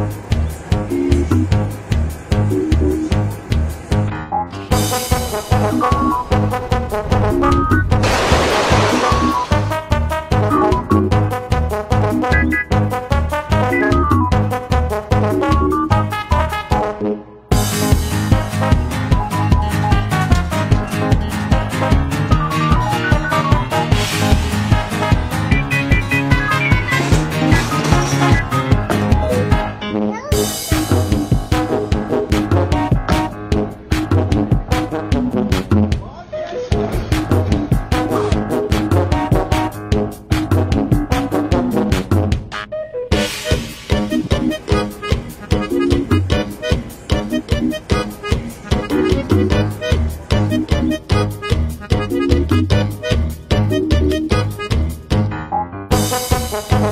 Thank you.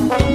Thank